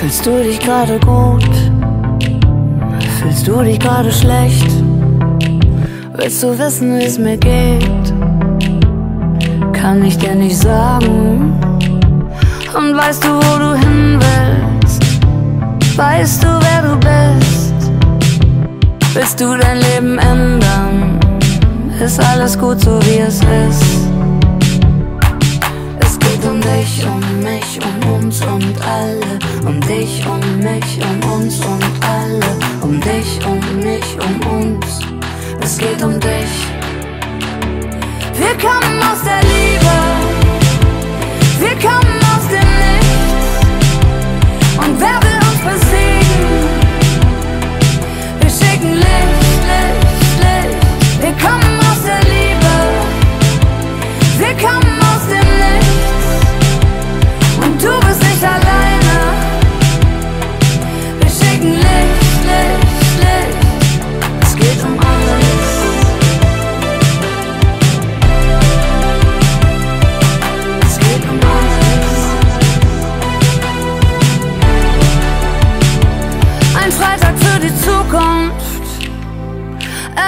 Fühlst du dich gerade gut? Fühlst du dich gerade schlecht? Willst du wissen, wie es mir geht? Kann ich dir nicht sagen. Und weißt du, wo du hin willst? Weißt du, wer du bist? Willst du dein Leben ändern? Ist alles gut so, wie es ist? Dich, um mich, um uns und alle. Um dich, um mich, um uns. Es geht um dich. Wir kommen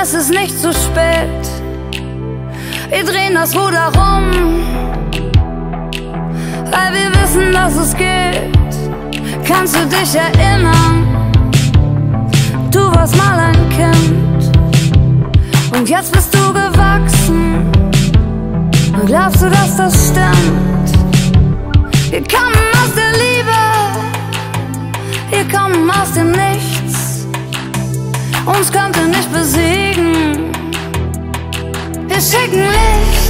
Es ist nicht zu spät. Wir drehen das Ruder rum, weil wir wissen, dass es geht. Kannst du dich erinnern? Du warst mal ein Kind und jetzt bist du gewachsen. Und glaubst du, dass das stimmt? Wir kommen aus der Liebe, wir kommen aus dem Nichts. Uns könnt ihr nicht besiegen. the sickness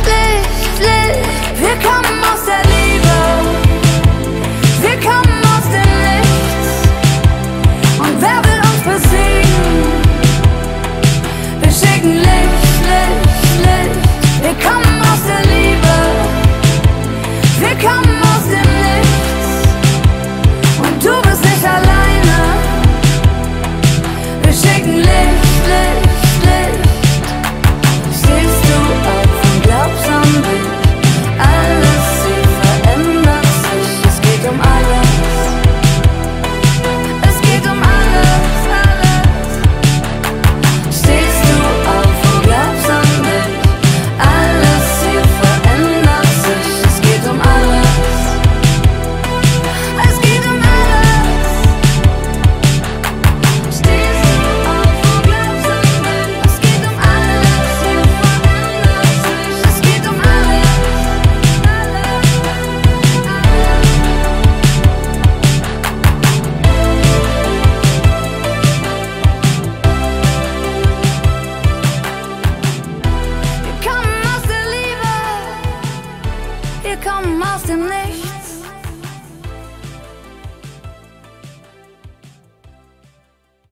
Atem nicht